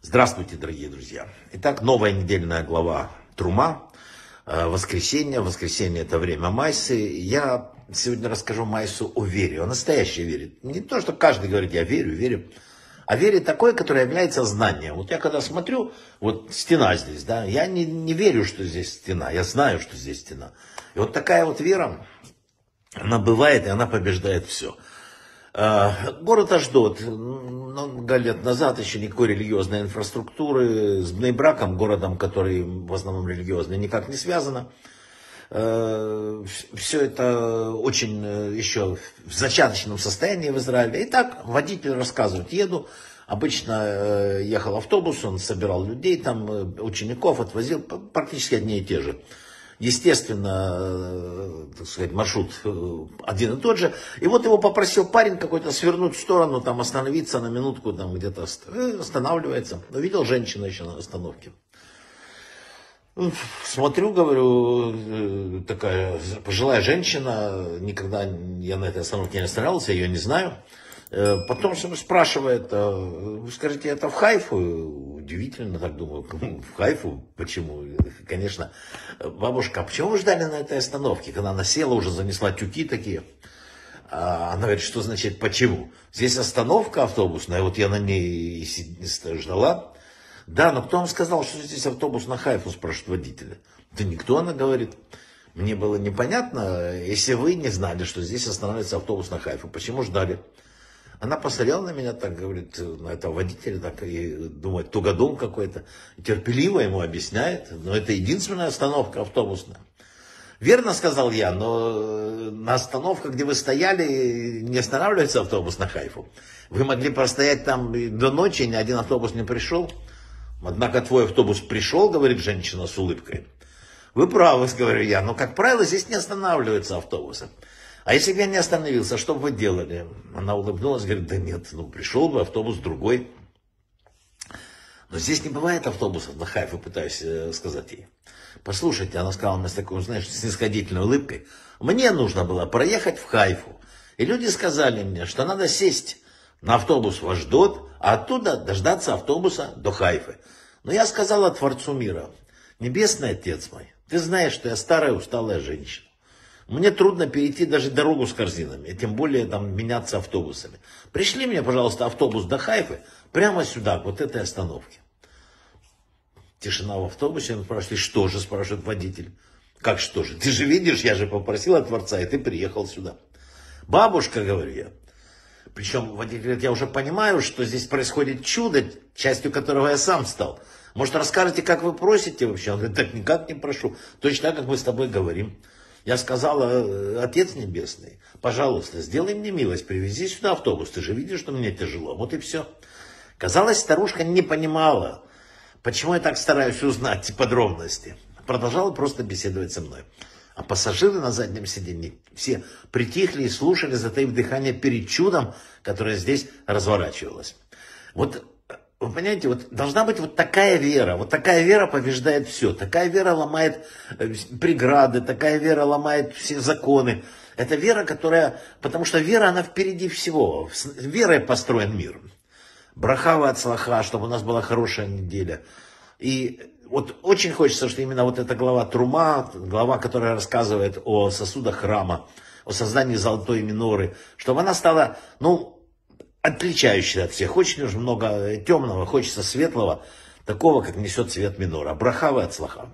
Здравствуйте, дорогие друзья. Итак, новая недельная глава Трума. Э, воскресенье. Воскресенье это время Майсы. Я сегодня расскажу Майсу о вере, о настоящей вере. Не то, что каждый говорит, я верю, верю. А вере такой, которая является знанием. Вот я когда смотрю, вот стена здесь, да, я не, не верю, что здесь стена, я знаю, что здесь стена. И вот такая вот вера, она бывает, и она побеждает все. А, город Аждот, много лет назад еще никакой религиозной инфраструктуры, с Бнейбраком, городом, который в основном религиозный, никак не связано. А, Все это очень э, еще в зачаточном состоянии в Израиле. И так водитель рассказывает, еду, обычно э, ехал автобус, он собирал людей, там э, учеников отвозил, практически одни и те же. Естественно, э, так сказать, маршрут э, один и тот же. И вот его попросил парень какой-то свернуть в сторону, там остановиться на минутку, там где-то э, останавливается. Увидел женщину еще на остановке. Смотрю, говорю, такая пожилая женщина, никогда я на этой остановке не останавливался, ее не знаю. Потом спрашивает, «А, вы скажите, это в Хайфу? Удивительно, так думаю, в Хайфу? Почему? Конечно, бабушка, а почему вы ждали на этой остановке? Когда она села, уже занесла тюки такие. А она говорит, что значит почему? Здесь остановка автобусная, вот я на ней ждала. Да, но кто вам сказал, что здесь автобус на Хайфу, спрашивает водителя. Да никто, она говорит. Мне было непонятно, если вы не знали, что здесь останавливается автобус на Хайфу, почему ждали? Она посмотрела на меня так, говорит, на этого водителя, так, и думает, тугодум какой-то. Терпеливо ему объясняет, но это единственная остановка автобусная. Верно сказал я, но на остановках, где вы стояли, не останавливается автобус на Хайфу. Вы могли простоять там до ночи, ни один автобус не пришел. Однако твой автобус пришел, говорит женщина с улыбкой. Вы правы, говорю я, но, как правило, здесь не останавливаются автобусы. А если бы я не остановился, что бы вы делали? Она улыбнулась, говорит, да нет, ну пришел бы автобус другой. Но здесь не бывает автобусов на Хайфу, пытаюсь э, сказать ей. Послушайте, она сказала мне с такой, знаешь, снисходительной улыбкой, мне нужно было проехать в Хайфу. И люди сказали мне, что надо сесть на автобус в Аждот, а оттуда дождаться автобуса до Хайфы. Но я сказала Творцу мира, Небесный Отец мой, ты знаешь, что я старая усталая женщина. Мне трудно перейти даже дорогу с корзинами, и тем более там меняться автобусами. Пришли мне, пожалуйста, автобус до Хайфы прямо сюда, к вот этой остановке. Тишина в автобусе, он спрашивает, что же, спрашивает водитель. Как что же? Ты же видишь, я же попросил от Творца, и ты приехал сюда. Бабушка, говорю я. Причем водитель говорит, я уже понимаю, что здесь происходит чудо, частью которого я сам стал. Может, расскажете, как вы просите вообще? Он говорит, так никак не прошу. Точно так, как мы с тобой говорим. Я сказала, «Э, Отец Небесный, пожалуйста, сделай мне милость, привези сюда автобус, ты же видишь, что мне тяжело. Вот и все. Казалось, старушка не понимала, почему я так стараюсь узнать подробности. Продолжала просто беседовать со мной. А пассажиры на заднем сиденье все притихли и слушали, затаив дыхание перед чудом, которое здесь разворачивалось. Вот вы понимаете, вот должна быть вот такая вера. Вот такая вера побеждает все. Такая вера ломает э, преграды, такая вера ломает все законы. Это вера, которая... Потому что вера, она впереди всего. Верой построен мир. Брахава от слаха, чтобы у нас была хорошая неделя. И вот очень хочется, что именно вот эта глава Трума, глава, которая рассказывает о сосудах храма, о создании золотой миноры, чтобы она стала, ну, Отличающийся от всех. Очень уж много э, темного, хочется светлого, такого, как несет свет минора. Брахавы от слаха.